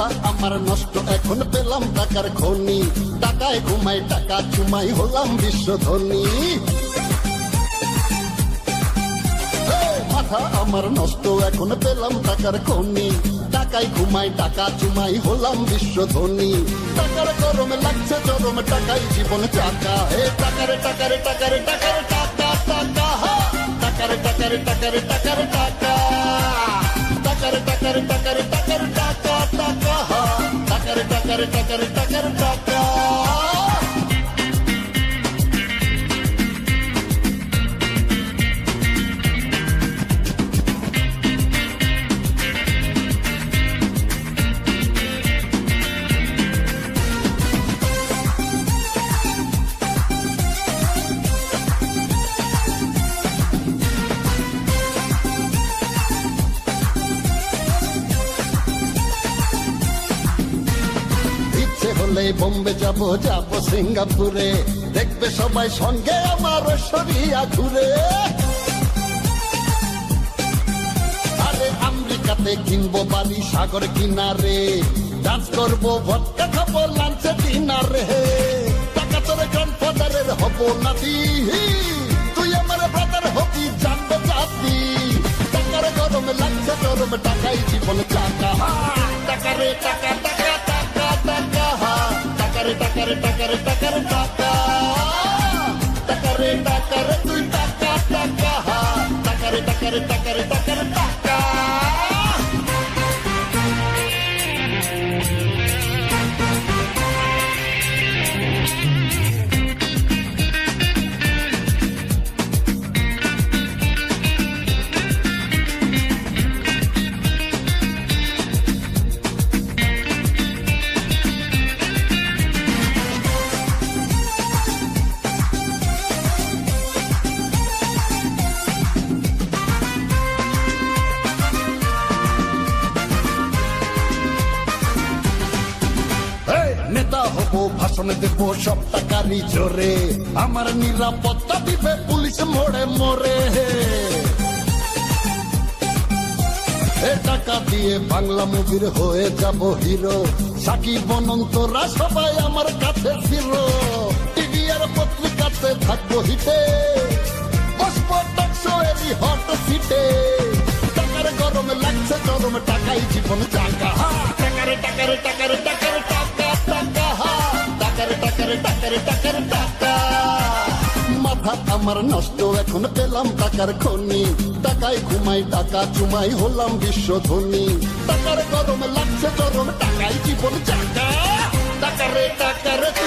মাথা আমার নষ্ট, এখন পেলাম টাকার খনি। টাকায় ঘুমাই, টাকা চুমাই হলাম বিশ্ব ধনী মাথা আমার নষ্ট, এখন পেলাম টাকার খনি। টাকায় ঘুমাই, টাকা চুমাই হলাম বিশ্ব ধনী টাকার গরমে লাগছে, চরম টাকাই জীবন চাকা। হে টাকারে টাকারে টাকারে টাকারে টাকা টাকা। টাকারে টাকারে টাকারে টাকারে টাকা। টাকারে টাকারে টাকারে টাকা। টাকারে টাকারে টাকারে টাকারে হলে বোম্বে যাব যাব সিঙ্গাপুরে। দেখবে সবাই সঙ্গে আমার সরিয়া ঘুরে। আমেরিকাতে কিনবো বাড়ি সাগর কিনারে। ডান্স করব ভটকা খাব লাঞ্চে ডিনারে টাকা তোর গ্রান্ডফাদারের হব নাতি। তুই আমার ব্রাদার হবি, জানব জাতি। টাকার গরমে লাগছে, গরমে টাকাই জীবন টাকারে টাকা টাকা টাকা টাকারে টাকারে টাকারে টাকারে টাকা টাকারে টাকারে তুই টাকা টাকা টাকারে ভাষণ দেব সব টাকারই জোরে। আমার নিরাপত্তা দিবে পুলিশ মোড়ে মোড়ে। এ টাকা দিয়ে বাংলা মুভির হয়ে যাব হিরো। সাকিব অনন্তরা সবাই আমার কাছে ছিল টিভি আর পত্রিকাতে থাকব হিটে। বসবো টকশো এরই হট সিটে। টাকার গরমে লাগছে গরম, টাকাই জীবন চাকা টাকারে টাকারে টাকারে টাকা মাথা আমার নষ্ট, এখন পেলাম টাকার খনি। টাকায় ঘুমাই, টাকা চুমাই হলাম বিশ্ব ধনী টাকার গরম লাগছে, গরম টাকায় জীবন চাকা। টাকারে টাকারে